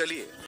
चलिए।